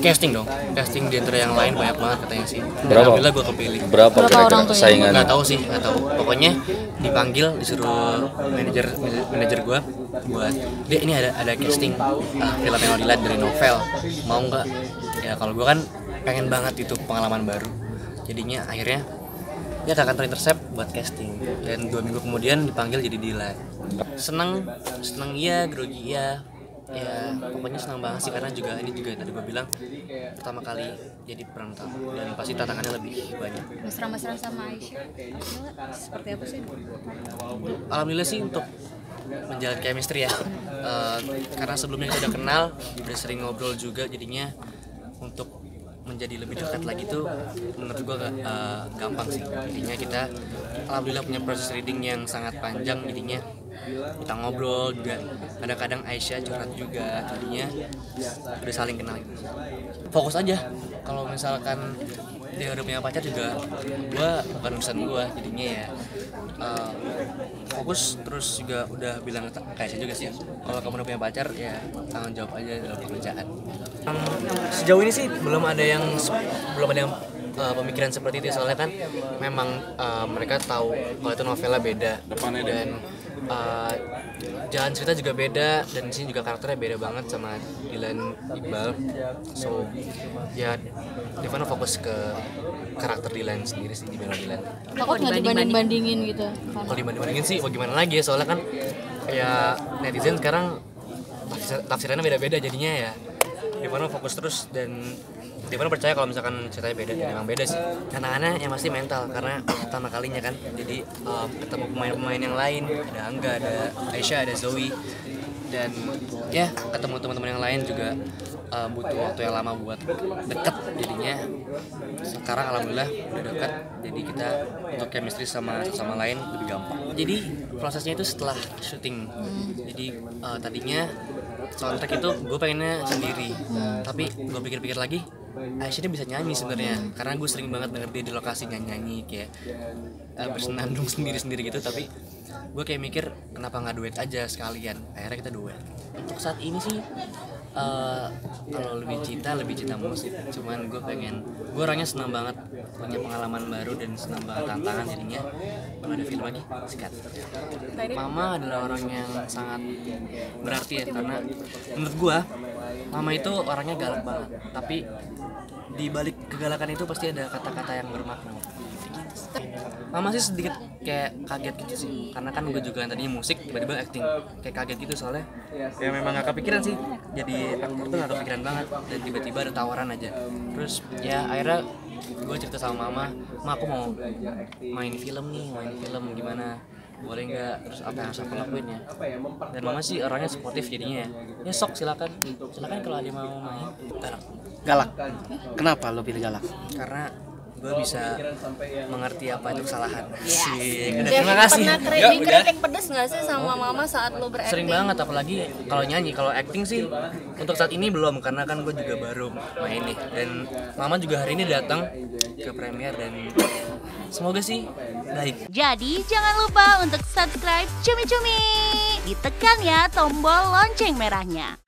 casting dong. Casting di antara yang lain banyak banget katanya sih. Dan Berapa? alhamdulillah gue kepilih. Berapa Berapa saingannya? nggak tahu sih nggak tahu. Pokoknya dipanggil disuruh manajer manajer gue buat dia ini ada ada casting uh, film yang mau dilihat dari novel. Mau nggak? Ya kalau gue kan pengen banget itu pengalaman baru. Jadinya akhirnya ya akan terintersep buat casting. Dan dua minggu kemudian dipanggil jadi Dilan seneng seneng iya grogi iya ya pokoknya senang banget sih karena juga ini juga tadi gue bilang pertama kali jadi peran utama. Dan pasti tantangannya lebih banyak. Mesra-mesra sama Aisyah seperti apa sih? Alhamdulillah sih untuk menjalin chemistry ya. Eh, karena sebelumnya kita udah kenal udah sering ngobrol juga jadinya untuk menjadi lebih dekat lagi tuh menurut gua gak, eh, gampang sih. Jadinya kita alhamdulillah punya proses reading yang sangat panjang jadinya kita ngobrol juga. Kadang-kadang Aisyah curhat juga jadinya udah saling kenal. Gitu. fokus aja. Kalau misalkan dia udah punya pacar juga gua bukan urusan gua jadinya ya eh, fokus. Terus juga udah bilang ke Aisyah juga sih kalau kamu udah punya pacar ya tanggung jawab aja dalam pekerjaan. Em, sejauh ini sih belum ada yang belum ada yang eh, pemikiran seperti itu. Soalnya kan memang eh, mereka tahu kalau itu novelnya beda. Dan eh, jalan cerita juga beda dan di sini juga karakternya beda banget sama Dylan Iqbal. So ya Devana fokus ke karakter Dylan sendiri sih di Bella Dylan takut nggak dibanding-bandingin gitu? Kalau dibanding-bandingin sih bagaimana lagi ya? Soalnya kan ya netizen sekarang tafsir- tafsirannya beda-beda jadinya ya. Devana fokus terus dan Devana percaya kalau misalkan ceritanya beda ya memang beda sih. Tantangannya yang pasti mental karena pertama kalinya kan jadi um, ketemu pemain-pemain yang lain ada Angga ada Aisyah ada Zoe dan ya ketemu teman-teman yang lain juga uh, butuh waktu yang lama buat deket jadinya sekarang alhamdulillah udah dekat jadi kita untuk chemistry sama sama lain lebih gampang. Jadi prosesnya itu setelah syuting. Jadi uh, tadinya soundtrack itu gue pengennya sendiri. Tapi gue pikir-pikir lagi Aisyah bisa nyanyi sebenarnya karena gue sering banget denger dia di lokasi nyanyi-nyanyi kayak uh, bersenandung sendiri-sendiri gitu tapi gue kayak mikir kenapa nggak duet aja sekalian? Akhirnya kita duet. Untuk saat ini sih eh, kalau lebih cinta lebih cinta musik. Cuman gue pengen gue orangnya senang banget. Punya pengalaman baru dan senang banget tantangan jadinya. Kalau ada film lagi sikat. Mama adalah orang yang sangat berarti ya karena menurut gue mama itu orangnya galak banget. Tapi di balik kegalakan itu pasti ada kata-kata yang bermakna Mama sih sedikit kayak kaget gitu sih. Karena kan gue juga yang tadinya musik tiba-tiba acting Kayak kaget gitu soalnya. Ya memang gak kepikiran sih. Jadi aktor tuh gak kepikiran banget. Dan tiba-tiba ada tawaran aja. Terus ya akhirnya gue cerita sama mama Ma aku mau main film nih Main film gimana? Boleh nggak? Terus apa yang harus aku lakuin ya? Dan mama sih orangnya sportif jadinya ya. Ya sok silakan. Silakan kalau ada mau main. Galak Galak. Kenapa lo pilih galak? karena gue bisa mengerti apa itu kesalahan. Iya. Asik. Udah, Dev, terima kasih. pernah kri- Ya, dikritik pedes nggak sih sama mama saat lo berakting Sering banget apalagi kalau nyanyi, kalau acting sih untuk saat ini belum karena kan gue juga baru main nih dan mama juga hari ini datang ke premier dan semoga sih baik. Jadi jangan lupa untuk subscribe Cumi Cumi. Ditekan ya tombol lonceng merahnya.